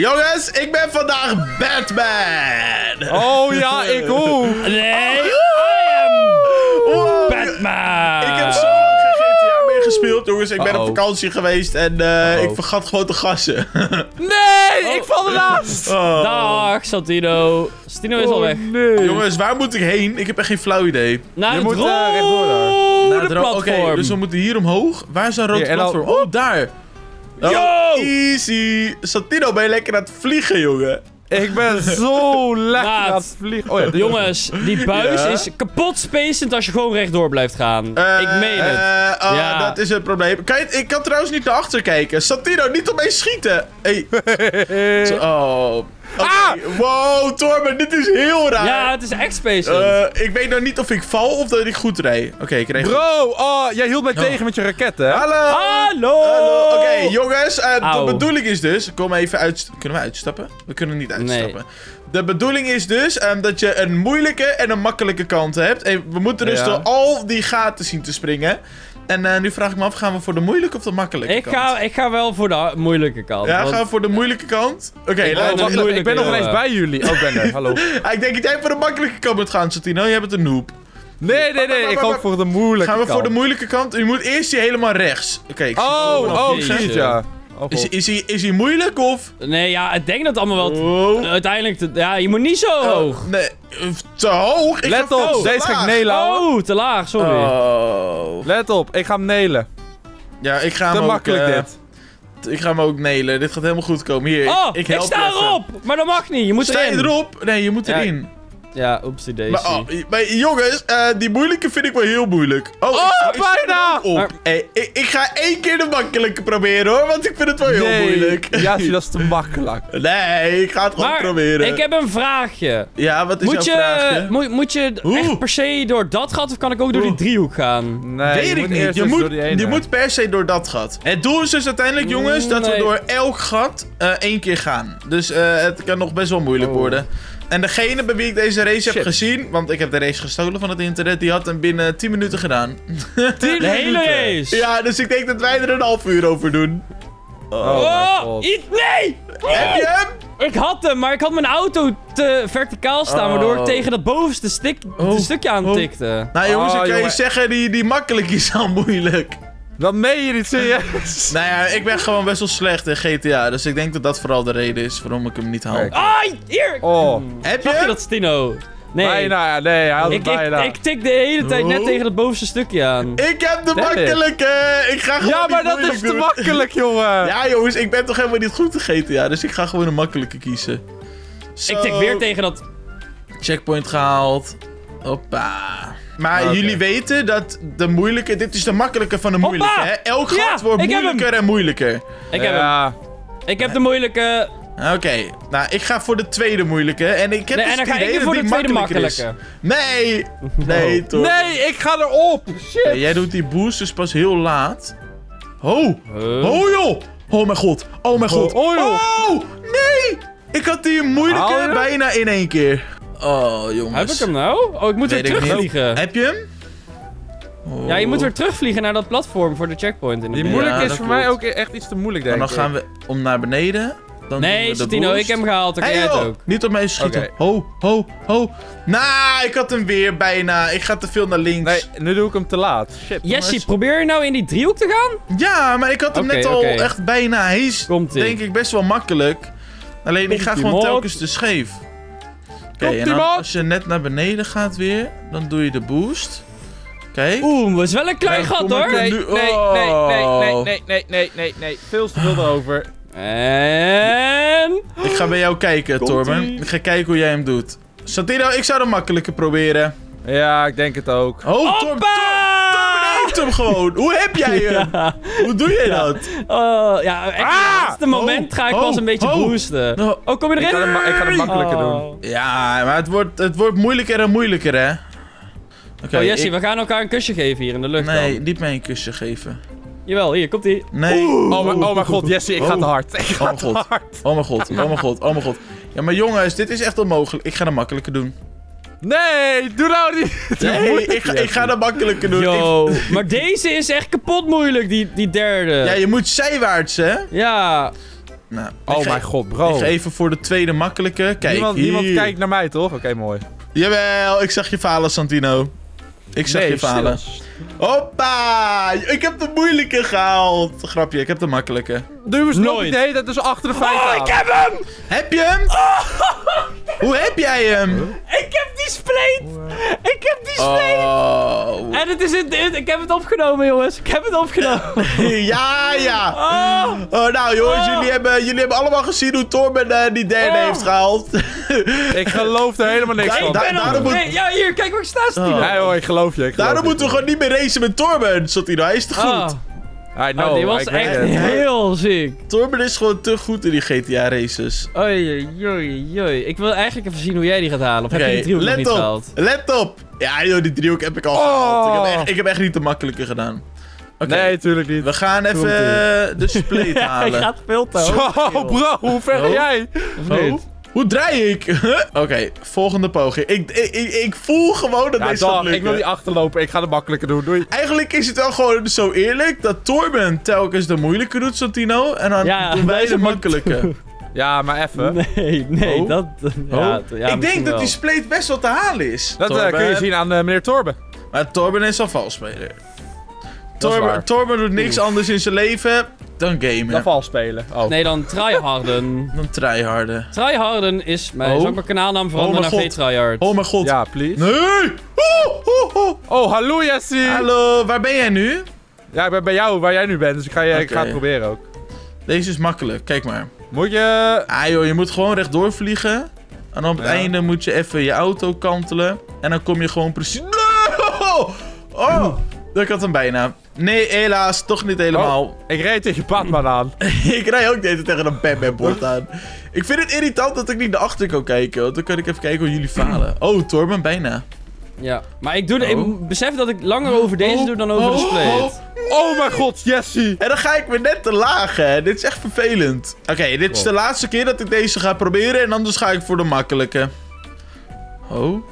Jongens, ik ben vandaag Batman! Oh ja, ik ook. Nee, I Wow. am Batman. Ik heb zo lang geen GTA meer gespeeld, jongens. Ik ben op vakantie geweest en eh, ik vergat gewoon te gassen. Nee, ik val ernaast. Oh. Dag, Santino. Santino is al Oh, weg. nee. Jongens, waar moet ik heen? Ik heb echt geen flauw idee. Naar Je het moet, eh, rechtdoor daar. rode Nou, er- Oké, platform. dus we moeten hier omhoog. Waar is een rood platform? Oh, daar. Oh, Yo! Easy. Santino, ben je lekker aan het vliegen, jongen? Ik ben zo lekker Maat. aan het vliegen. Oh ja, Jongens, die buis Ja? is kapot spacend als je gewoon rechtdoor blijft gaan. ik meen het. Eh, oh, Ja. Dat is het probleem. Kan je, ik kan trouwens niet naar achter kijken. Santino, niet op eens schieten. Hey. Oh. Ah! Wow, Torben, dit is heel raar. Ja, het is echt spacend. Eh, ik weet nou niet of ik val of dat ik goed rijd. Oké, ik. Bro, oh, jij hield mij Oh. tegen met je raket, hè? Hallo. Hallo! Hallo. Oké, jongens. eh, de bedoeling is dus... Kom even uit... Kunnen we uitstappen? We kunnen niet uitstappen. De bedoeling is dus ehm, dat je een moeilijke en een makkelijke kant hebt. En we moeten dus Ja. door al die gaten zien te springen. En eh, nu vraag ik me af, gaan we voor de moeilijke of de makkelijke ik, kant? ga, ik ga wel voor de moeilijke kant. Ja, want- gaan we voor de moeilijke kant? Oké, Ik ik ben nog ineens bij jullie. Oh, ik ben er. Hallo. Ah, ik denk dat jij voor de makkelijke kant moet gaan, Santino. Jij bent een noob. Nee, nee, nee. Ik ga ook voor de moeilijke Gaan we voor de kant. moeilijke kant? Je moet eerst hier helemaal rechts. Oké, ik zie Oh, oh, jezus. shit, ja. Oh, Is, is, hij, is hij moeilijk of... Nee, ja, ik denk dat het allemaal wel... Oh. Uiteindelijk, te- ja, je moet niet zo hoog. Nee, eh, te hoog? Ik Let op, te deze ga ik nelen. Oh, te laag, sorry. Oh. Let op, ik ga hem nelen. Ja, ik ga Te hem ook... makkelijk eh, dit. Ik ga hem ook nailen. Dit gaat helemaal goed komen. Hier, oh, ik, ik, help sta je erop! Maar dat mag niet, je moet Sta je erin. erop? Nee, je moet erin. Ja, oepsie daisy. Maar, oh, maar jongens, eh, die moeilijke vind ik wel heel moeilijk. Oh, ik Oh, ik bijna! Op. Maar- Hey, ik, ik ga één keer de makkelijke proberen hoor, want ik vind het wel heel Nee, moeilijk. Ja, zie, dat is te makkelijk. Nee, ik ga het gewoon maar proberen. ik heb een vraagje. Ja, wat is Moet jouw je, vraagje? moet, moet je Oeh. echt per se door dat gat of kan ik ook door die driehoek gaan? Nee, Weet ik moet niet. Je moet, je moet per se door dat gat. Het doel is dus uiteindelijk, jongens, dat we door elk gat eh, één keer gaan. Dus eh, het kan nog best wel moeilijk Oh. worden. En degene bij wie ik deze race heb gezien, want ik heb de race gestolen van het internet, die had hem binnen 10 minuten gedaan. Tien De hele race! Ja, dus ik denk dat wij er een half uur over doen. Oh, Oh, nee! Heb je hem? Ik had hem, maar ik had mijn auto te verticaal staan, Oh. waardoor ik tegen dat bovenste stik, Oh. stukje aantikte. Nou jongens, Oh, ik kan je zeggen, die, die makkelijk is al moeilijk. Dat meen je niet serieus. Nou ja, ik ben gewoon best wel slecht in GTA, dus ik denk dat dat vooral de reden is waarom ik hem niet haal. Ai, hier! Oh. Heb je Zag je hem? dat, Stino? Nee. Bijna, ja, nee, hij had het Ik, ik, bijna. ik tik de hele tijd net Oh. tegen dat bovenste stukje aan. Ik heb de makkelijke! Ik ga gewoon ja, maar dat is te makkelijk, jongen. Ja jongens, ik ben toch helemaal niet goed in GTA, dus ik ga gewoon een makkelijke kiezen. Ik tik weer tegen dat... Checkpoint gehaald. Hoppa. Maar jullie weten dat de moeilijke... Dit is de makkelijke van de Hoppa! moeilijke, hè? Elk Ja, gat wordt moeilijker en moeilijker. Ik heb hem. ja. Ik heb de moeilijke... Oké, nou, ik ga voor de tweede moeilijke. En ik heb Nee, dus en dan het ga ik voor dat de tweede makkelijker makkelijke. is. Nee! Nee, toch? Nee, ik ga erop. Shit. Ja, jij doet die boost dus pas heel laat. Oh! Huh? Oh joh! Oh mijn god! Oh mijn god! Oh, joh. Oh! Nee! Ik had die moeilijke bijna in één keer. Oh, jongens. Heb ik hem nou? Oh, ik moet Weet weer terugvliegen. Heb je hem? Ja, je moet Oh. weer terugvliegen naar dat platform voor de checkpoint in de Die Ja, is voor mij ook klopt. echt iets te moeilijk, En denk dan ik. gaan we om naar beneden. Dan Nee, boost. ik heb hem gehaald. Dan kan Hey, jij het joh, ook. Niet op mij schieten. Ho, ho, ho. Nou, ik had hem weer bijna. Ik ga te veel naar links. Nee, nu doe ik hem te laat. Shit. Jessie, probeer je nou in die driehoek te gaan? Ja, maar ik had hem net al echt bijna. Hij is denk ik best wel makkelijk. Alleen ik ga gewoon mod. telkens te scheef. Oké, en dan, als je net naar beneden gaat weer, dan doe je de boost. Kijk. Oeh, dat is wel een klein gat hoor. Nee, nee, oh. nee, nee, nee, nee, nee, nee, nee, nee. Veel te veel erover. En... Ik ga bij jou kijken. Torben. Ik ga kijken hoe jij hem doet. Santino, ik zou de makkelijke proberen. Ja, ik denk het ook. Oh, Torben, Hem gewoon. Hoe heb jij hem? Ja. Hoe doe je dat? Oh, ja, echt. Ah! Het laatste moment ga ik Oh, pas een beetje oh. boosten. Oh. Oh, kom je Ik erin? ga het, ma- ik ga het makkelijker doen. Oh. Ja, maar het wordt, het wordt moeilijker en moeilijker, hè? Oké, Oh, Jessie, ik- we gaan elkaar een kusje geven hier in de lucht Nee, dan. niet mij een kusje geven. Jawel, hier, komt ie. Nee. Oh, mijn, oh mijn god, Jesse, ik ga Oh. te hard. Ik ga Oh mijn te god. hard. Oh mijn god, oh mijn god, oh mijn god. Ja, maar jongens, dit is echt onmogelijk. Ik ga de makkelijke doen. Nee, doe nou niet. Nee, ik ga, ik ga de makkelijke doen. Yo, maar deze is echt kapot moeilijk, die, die derde. Ja, je moet zijwaarts, hè? Ja. Nou, Oh mijn god, bro. Ik ga even voor de tweede makkelijke. Kijk, niemand, hier. niemand kijkt naar mij, toch? Oké, mooi. Jawel, ik zag je falen, Santino. Ik zag Nee, je falen. stil. Hoppa! Ik heb de moeilijke gehaald. Grapje, ik heb de makkelijke. Is het Nooit. nee, dat is achter de feiten Oh, aan. ik heb hem! Heb je hem? Hoe heb jij hem? Ik heb die spleet! Ik heb die spleet! En het is in, in- ik heb het opgenomen, jongens. Ik heb het opgenomen. Ja, ja. Oh, Oh, nou jongens, Oh. jullie, hebben, jullie hebben allemaal gezien hoe Torben eh, die derde Oh. heeft gehaald. Ik geloof er helemaal niks van. da- daarom moet- Nee, ja, hier, kijk waar ik sta, Stino. Oh. Nee hoor, ik geloof je. Ik geloof Daarom je. moeten we gewoon niet meer racen met Torben, Santino. Hij is te goed. Oh, I know, oh, die was echt het. heel ziek. Torben is gewoon te goed in die GTA races. Oei, oei, oei. Ik wil eigenlijk even zien hoe jij die gaat halen. Of heb je die let niet op. gehaald? Let op. Ja joh, die driehoek heb ik al Oh. gehaald. Ik heb, echt, ik heb echt niet de makkelijke gedaan. Nee, tuurlijk niet. we gaan even de split Ja, hij halen. gaat veel te hoog. Zo, bro, hoe ver ga jij? Niet? Oh, hoe draai ik? Oké, volgende poging. Ik, ik, ik, ik voel gewoon dat Ja, deze gaat ik wil die achterlopen. Ik ga de makkelijke doen. Doei. Eigenlijk is het wel gewoon zo eerlijk dat Torben telkens de moeilijke doet, Santino. En dan Ja, doen wij de makkelijke. Ja, maar even. Nee, nee, Oh. dat... Ja, Oh. ja, ik denk dat die spleet best wel te halen is. Dat eh, kun je zien aan eh, meneer Torben. Maar Torben is valspeler. Dat is Torben. Torben doet niks anders in zijn leven dan gamen. Dan vals spelen. Oh. Nee, dan tryharden. Dan tryharden. Tryharden is... Mijn, Oh. Zal ik mijn kanaalnaam veranderen Oh naar mijn V-tryhard? Oh mijn god. Ja, please. Nee! Oh, oh, oh. Oh, hallo Jessie. Hallo, waar ben jij nu? Ja, ik ben bij jou waar jij nu bent, dus ik ga, je, ik ga het proberen ook. Deze is makkelijk, kijk maar. Moet je... Ah joh, je moet gewoon rechtdoor vliegen. En op het Ja. einde moet je even je auto kantelen. En dan kom je gewoon precies... No! Oh, ik had hem bijna. Nee, helaas, toch niet helemaal. Ik reed tegen Batman aan. ik rij ook deze tegen een Batman-bord aan. Ik vind het irritant dat ik niet naar achter kan kijken. Want dan kan ik even kijken hoe jullie falen. Oh, Torben, bijna. Ja, maar ik, doe de, Oh. ik besef dat ik langer over deze Oh. doe dan over de Oh. split. Oh mijn god, Jessie. En dan ga ik weer net te laag, hè. Dit is echt vervelend. Oké, dit is de laatste keer dat ik deze ga proberen. En anders ga ik voor de makkelijke. Oh.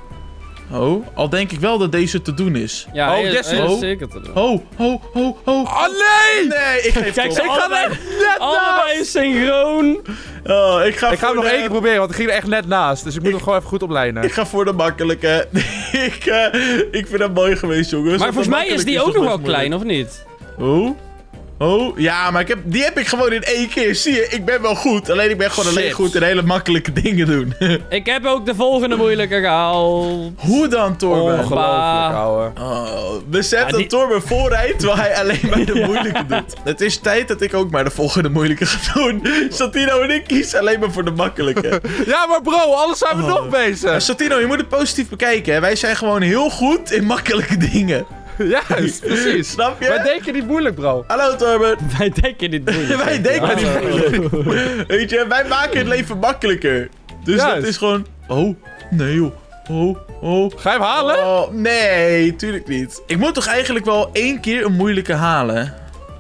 Oh. Al denk ik wel dat deze te doen is. Ja, Oh, hij is- Jesse. hij is Oh. zeker te doen. Oh, oh, oh, oh. Oh nee! Nee, ik geef Kijk, op. Ik ga er net synchroon. Oh, ik ga Ik ga hem nog de- één keer proberen, want ik ging er echt net naast. Dus ik moet hem gewoon even goed oplijnen. Ik ga voor de makkelijke. ik, eh, ik vind het mooi geweest, jongens. Maar volgens mij is die ook nog wel klein, of niet? moeilijk. Oh. Ja, maar ik heb, die heb ik gewoon in één keer. Zie je, ik ben wel goed. Alleen ik ben gewoon alleen goed in hele makkelijke dingen doen. Ik heb ook de volgende moeilijke gehaald. Hoe dan, Torben? Ongelooflijk, ouwe. Oh, besef Ja, dat die- Torben voorrijdt terwijl hij alleen maar de moeilijke doet. Het is tijd dat ik ook maar de volgende moeilijke ga doen. Santino en ik kiezen alleen maar voor de makkelijke. Ja, maar bro, alles zijn we Oh. nog bezig. Santino, je moet het positief bekijken. Hè? Wij zijn gewoon heel goed in makkelijke dingen. Juist, precies. Snap je? Maar denk je niet moeilijk, bro? Hallo Torben. Wij denken dit moeilijk. Wij denken niet moeilijk. Weet je, wij maken het leven makkelijker. Dus Juist. dat is gewoon... Oh, nee joh. Oh, oh. Ga je hem halen? Oh, nee, tuurlijk niet. Ik moet toch eigenlijk wel één keer een moeilijke halen?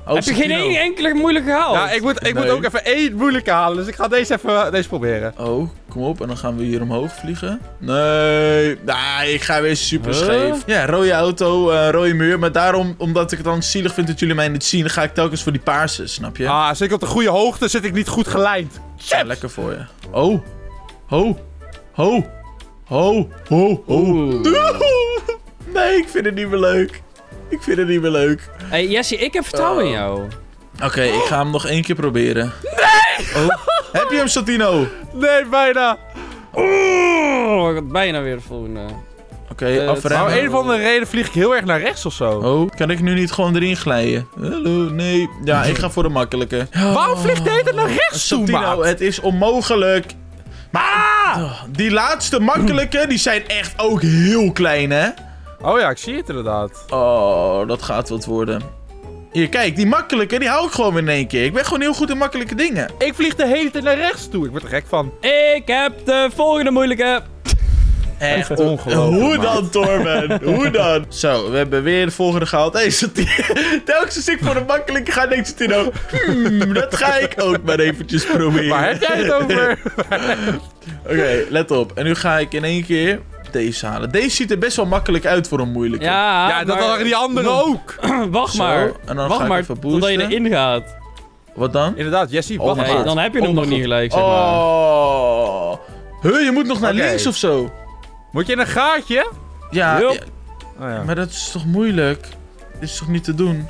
Oh, Heb je geen Santino. één enkele moeilijke gehaald? Ja, ik moet, ik moet ook even één moeilijke halen. Dus ik ga deze even deze proberen. Oh, kom op. En dan gaan we hier omhoog vliegen. Nee. Nee, ik ga weer super Huh? scheef. Ja, rode auto, eh, rode muur. Maar daarom, omdat ik het dan zielig vind dat jullie mij niet zien, ga ik telkens voor die paarse, snap je? Ah, zit ik op de goede hoogte, zit ik niet goed gelijnd. Ja, lekker voor je. Oh. Ho. Ho. Ho. Ho. Ho. Nee, ik vind het niet meer leuk. Ik vind het niet meer leuk. Hey Jesse, ik heb vertrouwen in Oh. jou. Oké, ik ga hem nog één keer proberen. Nee! Oh. Heb je hem, Santino? Nee, bijna. Oh, ik had bijna weer de volgende. Oké, Eh, Maar afremmen. om een of andere reden vlieg ik heel erg naar rechts of zo. Oh, kan ik nu niet gewoon erin glijden? Hallo, nee. Ja, ik ga voor de makkelijke. Waarom vliegt de hele tijd naar rechts toe, Santino, maat? het is onmogelijk. Maar oh, die laatste makkelijke, die zijn echt ook heel klein, hè? Oh ja, ik zie het inderdaad. Oh, dat gaat wat worden. Hier, kijk, die makkelijke, die hou ik gewoon in één keer. Ik ben gewoon heel goed in makkelijke dingen. Ik vlieg de hele tijd naar rechts toe. Ik word er gek van. Ik heb de volgende moeilijke. Echt ongelooflijk, Hoe dan, Torben? Hoe dan? Zo, we hebben weer de volgende gehaald. Hey. Telkens als ik voor de makkelijke ga, denkt Santino... Hmm, dat ga ik ook maar eventjes proberen. Waar heb jij het over? Oké, let op. En nu ga ik in één keer deze halen. Deze ziet er best wel makkelijk uit voor een moeilijke. Ja, ja, dat maar- waren die anderen ook. Wacht Zo, maar. en dan ga Wacht ik maar even totdat je boosten. erin gaat. Wat dan? Inderdaad, Jesse, Oh, Nee, God. dan heb je hem Oh, nog niet gelijk, zeg maar. Oh. Huh, je moet nog naar links of zo? Moet je in een gaatje? Ja, Oh, ja. maar dat is toch moeilijk? Dit is toch niet te doen?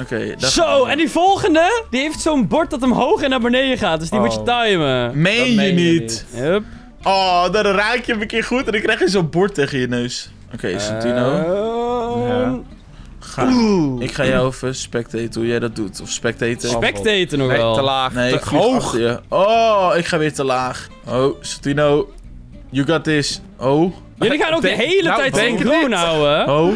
Oké, daar gaan Zo, en die volgende, die heeft zo'n bord dat omhoog en naar beneden gaat. Dus die moet je Oh. timen. Meen Dat je meen je niet? Yup. Oh, dan raak je hem een keer goed en dan krijg je zo'n bord tegen je neus. Oké, Santino. Ehm, Ga. Ik ga jou even spectaten hoe jij dat doet. Of spectaten. Spectaten nog Nee, wel. te laag. Nee, te ik hoog. je. Oh, ik ga weer te laag. Oh, Santino. You got this. Oh, Jullie gaan ook de hele nou, tijd denk het synchroon niet. houden. oh,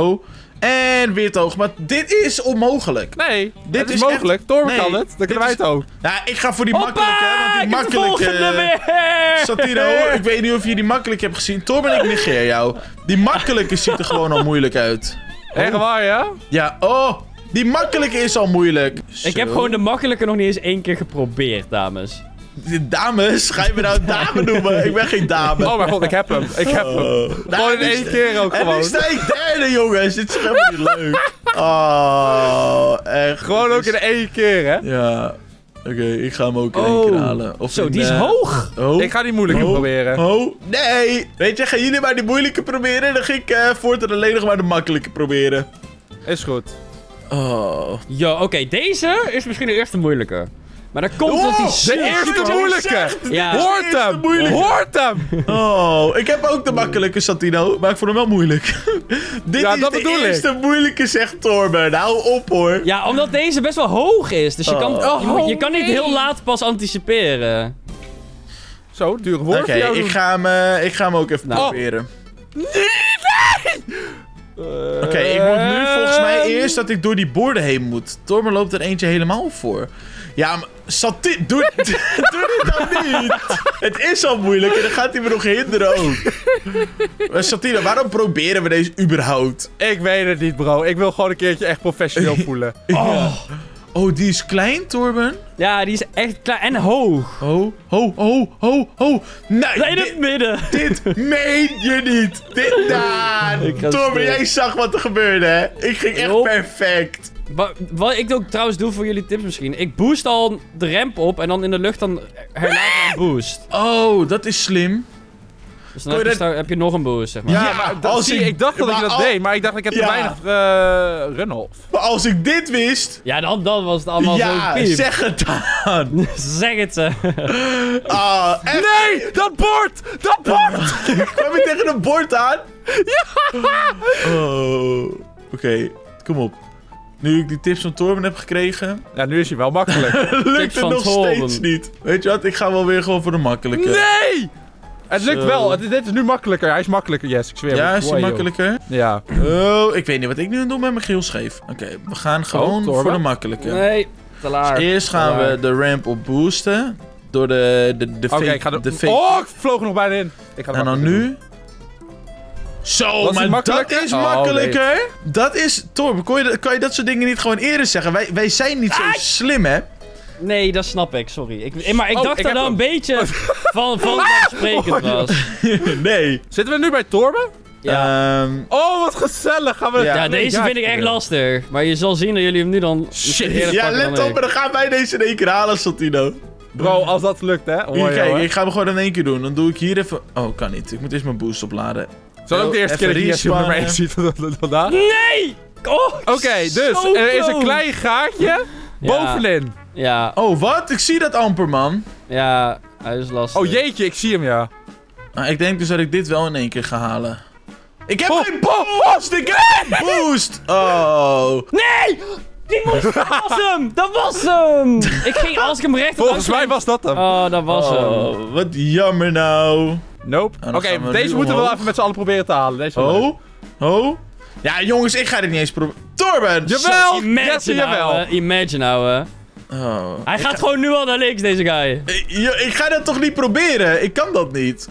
oh. En weer hoog. Maar dit is onmogelijk. Nee, Dit is is mogelijk. Torben Nee, kan het. Dan kunnen wij het ook. Nou, ik ga voor die Hoppa! makkelijke, Ik want heb die de makkelijke... Santino, ik weet niet of je die makkelijk hebt gezien. Torben, ik negeer jou. Die makkelijke ziet er gewoon al moeilijk uit. Echt waar, ja? Ja, oh. Die makkelijke is al moeilijk. Ik heb gewoon de makkelijke nog niet eens één keer geprobeerd, dames. Dames, ga je me nou dame noemen? Ik ben geen dame. Oh mijn god, ik heb hem. Ik heb hem. Oh. Gewoon in Nou, één nu- keer ook En gewoon. nu sta ik derde, jongens. Dit is helemaal niet leuk. Oh, echt. Gewoon ook in één keer, hè? Ja. Oké, ik ga hem ook in één Oh. keer halen. Of Zo, in, die is eh, hoog. Oh. Ik ga die moeilijke Oh. proberen. Oh, nee. Weet je, gaan jullie maar die moeilijke proberen? Dan ga ik eh voortaan alleen nog maar de makkelijke proberen. Is goed. Oh. Ja, oké, deze is misschien de eerste moeilijke. Maar dan komt dat die Oh. De eerste moeilijke! Ja. Hoort eerste hem! moeilijke. Hoort hem! Oh, ik heb ook de makkelijke Santino, maar ik vond hem wel moeilijk. Dit Ja, is dat de bedoel ik. eerste moeilijke, zegt Torben. Hou op, hoor. Ja, omdat deze best wel hoog is. Dus je kan, Oh. je, moet- je kan niet heel laat pas anticiperen. Zo, dure woord Oké, ik, ga hem, eh, ik ga hem ook even Nou. proberen. Oké, ik moet nu volgens mij eerst dat ik door die borden heen moet. Torben loopt er eentje helemaal voor. Ja, maar Sati, doe, doe dit dan niet. Het is al moeilijk en dan gaat hij me nog hinderen ook. Maar Satine, waarom proberen we deze überhaupt? Ik weet het niet, bro. Ik wil gewoon een keertje echt professioneel voelen. Oh. Oh, die is klein, Torben? Ja, die is echt klein en hoog. Ho, ho, ho, ho, ho. Nee, in het midden. dit meen je niet. Dit, ga Torben, jij zag wat er gebeurde, hè? Ik ging echt perfect. Wat, wat ik ook trouwens doe voor jullie tips misschien. Ik boost al de ramp op en dan in de lucht dan herlaat ik een boost. Oh, dat is slim. Dus dan heb je heb je nog een boost, zeg maar. Ja, Ja, maar dat, als zie, ik- ik, dacht dat ik dat al- deed, maar ik dacht ik heb te Ja. weinig uh, runoff. Maar als ik dit wist... Ja, dan, dan was het allemaal ja, zo piep. zeg het dan. zeg het ze. Ah, echt? Nee, dat bord! Dat bord! Kwam je tegen een bord aan? Ja! Oh, oké. Kom op. Nu ik die tips van Torben heb gekregen, Ja, nu is hij wel makkelijk. lukt het nog Torben. steeds niet. Weet je wat? Ik ga wel weer gewoon voor de makkelijke. nee! Het lukt Zo. wel. Het- dit is nu makkelijker. Hij is makkelijker, yes. Ik zweer Ja, het. is Wow, joh. makkelijker? Ja. Oh, ik weet niet wat ik nu ben, maar ik heel scheef. Oké, we gaan gewoon voor de makkelijke. Nee, te laag. Eerst gaan we de ramp op boosten. Door de, de, de fake... ik ga de... de fake Oh, ik vloog er nog bijna in. Ik ga en dan nu... Zo, Was maar dat is Oh, makkelijker. Dat is... Torben, kon je, dat- kan je dat soort dingen niet gewoon eerder zeggen? Wij, wij zijn niet zo slim, hè? Nee, dat snap ik, sorry. Ik, maar ik Oh, dacht ik dat dat een beetje van, van sprekend was. nee. Zitten we nu bij Torben? Ja. Ehm, Oh, wat gezellig. Gaan we... Ja. Ja, deze vind ik echt lastig. Maar je zal zien dat jullie hem nu dan Shit. ja, let dan op, ik. maar dan gaan wij deze in één keer halen, Santino. Bro, als dat lukt, hè. Hoor je kijk, ik ga hem gewoon in één keer doen. Dan doe ik hier even... Oh, kan niet. Ik moet eerst mijn boost opladen. Zal ook de eerste keer dat je Jesse nummer 1 respannen. ziet vandaag? Nee! Oh, Oké, dus zo er is een klein gaatje bovenin. Ja, Oh, wat? Ik zie dat amper, man. ja, hij is lastig. Oh jeetje, ik zie hem, ja. Nou, ik denk dus dat ik dit wel in één keer ga halen. Ik heb Oh, geen boost! Ik heb geen boost! Oh. Nee! Die moest, dat was hem! Dat was hem! Ik ging, als ik hem recht Volgens mij was dat hem. Oh, dat was hem. Oh, wat jammer nou. Nope. dan Oké, deze moeten we wel even met z'n allen proberen te halen. Deze. Oh? Oh? Ja, jongens, ik ga dit niet eens proberen. Torben! Jawel! Imagine Jesse, jawel. Imagine nou, hè. Oh. Hij Ik gaat ga- gewoon nu al naar links, deze guy. Ik, jo- ik ga dat toch niet proberen? Ik kan dat niet.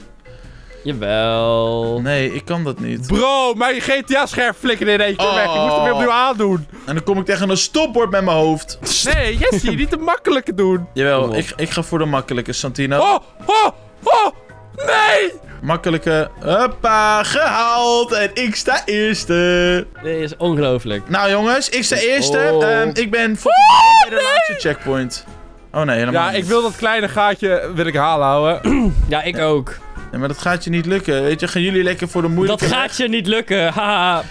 Jawel. Nee, ik kan dat niet. Bro, mijn GTA-scherm flikkerde in één keer Oh. weg. Ik moest hem weer opnieuw aandoen. En dan kom ik tegen een stopbord met mijn hoofd. Nee, Jesse, niet te makkelijke doen. Jawel, ik, ik ga voor de makkelijke, Santino. Oh, oh, oh. Nee! Makkelijke. Hoppa, gehaald. En ik sta eerste. Dit is ongelooflijk. Nou jongens, ik sta eerste. Oh. Ehm, ik ben bij de laatste checkpoint. Oh nee, helemaal Ja, niet. ik wil dat kleine gaatje wil ik halen houden. Ja, ik ook. Nee, maar dat gaat je niet lukken. Weet je, gaan jullie lekker voor de moeilijke Dat gaat je niet lukken. Haha.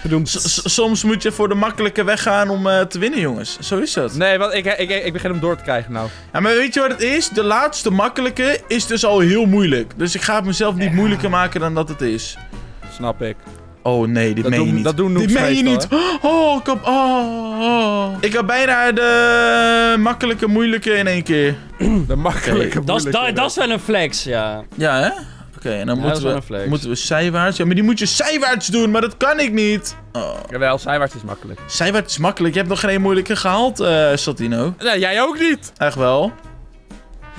Soms moet je voor de makkelijke weg gaan om eh, te winnen, jongens. Zo is dat. Nee, want ik, ik, ik begin hem door te krijgen nou. Ja, maar weet je wat het is? De laatste makkelijke is dus al heel moeilijk. Dus ik ga het mezelf niet moeilijker maken dan dat het is. Snap ik. Oh nee, dit Dat meen je niet. dat doen dit meen je niet. Oh, ik heb... Oh, oh. Ik heb bijna de makkelijke, moeilijke in één keer. De makkelijke Dat is- moeilijke. dat- dat is wel een flex, ja. Ja, hè? Oké, en dan Ja, moeten, we, moeten we zijwaarts. Ja, maar die moet je zijwaarts doen, maar dat kan ik niet. Oh. Jawel, zijwaarts is makkelijk. Zijwaarts is makkelijk. Je hebt nog geen moeilijke gehaald, eh Satino. Nee, jij ook niet! Echt wel.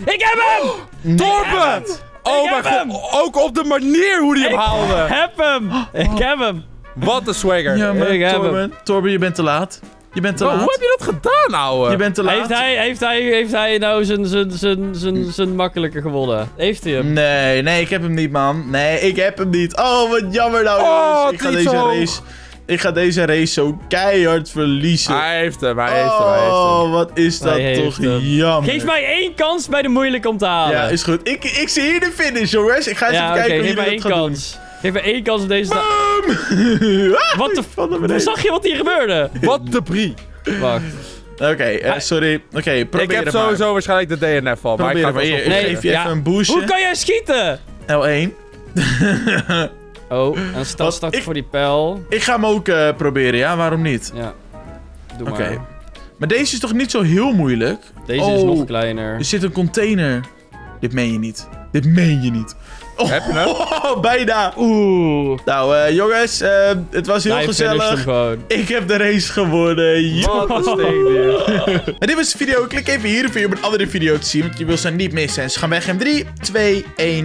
Ik heb hem! Torben! Oh Ik mijn heb god, ook op de manier hoe hij hem Ik haalde. heb hem! Ik heb hem! Wat een swagger. Ja, maar Ik heb Torben, Torben, je bent te laat. Je bent te Bro, hoe laat. heb je dat gedaan, ouwe? Je bent te laat. Heeft hij, heeft hij, heeft hij nou zijn, zijn, zijn, zijn, zijn makkelijke gewonnen? Heeft hij hem? Nee, nee, ik heb hem niet, man. Nee, ik heb hem niet. Oh, wat jammer nou, Oh, jongens. Ik ga deze race... Ik ga deze race zo keihard verliezen. Hij heeft hem, hij heeft hem, hij heeft hem. Oh, wat is dat Hij toch jammer. Geef mij één kans bij de moeilijke om te halen. Ja, is goed. Ik, ik zie hier de finish, jongens. Ik ga eens Ja, even kijken geef hoe mij jullie één dat gaan kans. Geef mij één kans op deze... doen. Ah, Wat de... Zag je wat hier gebeurde? Wat de brie. Wacht. Oké, eh, sorry. Oké, probeer Ik heb het maar. sowieso waarschijnlijk de DNF al, maar ik Probeer maar. Hier, ik Nee, geef je ja. even een boostje. Hoe kan jij schieten? L1. Oh, en stel Wat? start Ik- voor die pijl. Ik ga hem ook eh, proberen, ja? Waarom niet? Ja. Doe Oké. maar. Maar deze is toch niet zo heel moeilijk? Deze is Oh. nog kleiner. Er zit een container. Dit meen je niet. Dit meen je niet. Oh, Heb je hem? oh, bijna. Oeh. Nou, eh, jongens, eh, het was heel hem gezellig. gewoon. Ik heb de race gewonnen. Ja. Wat een. En dit was de video. Klik even hier om een andere video te zien, want je wil ze niet missen. En ze gaan weg in 3, 2, 1.